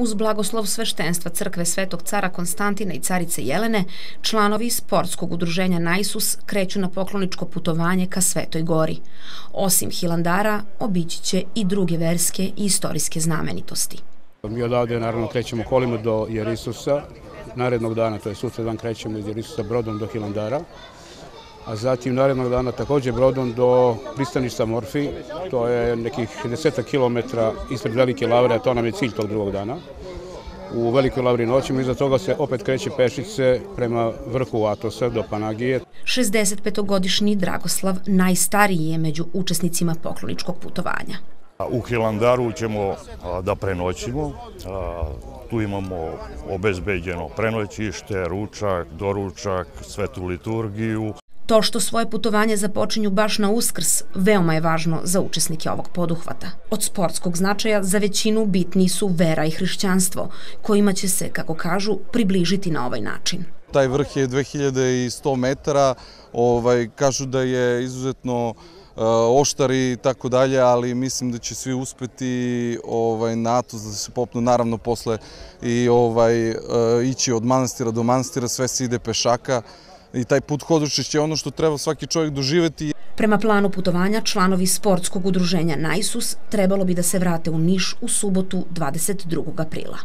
Uz blagoslov sveštenstva crkve Svetog cara Konstantina i carice Jelene, članovi sportskog udruženja Najsus kreću na pokloničko putovanje ka Svetoj gori. Osim Hilandara, obići će i druge verske i istorijske znamenitosti. Mi odavde naravno krećemo kolima do Jerisusa, narednog dana, to je sutra dan krećemo iz Jerisusa brodom do Hilandara, a zatim narednog dana takođe brodom do pristaništa Morfi, to je nekih deseta kilometra ispred Velike Lavre, a to nam je cilj tog drugog dana. U Velikoj Lavri noćemo, iza toga se opet kreće pešice prema vrhu Atosa do Panagije. 65-godišnji Dragoslav najstariji je među učesnicima pokloničkog putovanja. U Hilandaru ćemo da prenoćimo, tu imamo obezbeđeno prenoćište, ručak, doručak, svetu liturgiju. To što svoje putovanje započinju baš na uskrs veoma je važno za učesnike ovog poduhvata. Od sportskog značaja za većinu bitni su vera i hrišćanstvo, kojima će se, kako kažu, približiti na ovaj način. Taj vrh je 2100 metara, ovaj, kažu da je izuzetno e, oštar i tako dalje, ali mislim da će svi uspeti ovaj, na to da se popnu naravno posle i ovaj, e, ići od manastira do manastira, sve se ide pešaka, i taj put hodočešće je ono što treba svaki čovjek doživeti. Prema planu putovanja, članovi sportskog udruženja Najsus trebalo bi da se vrate u Niš u subotu 22. aprila.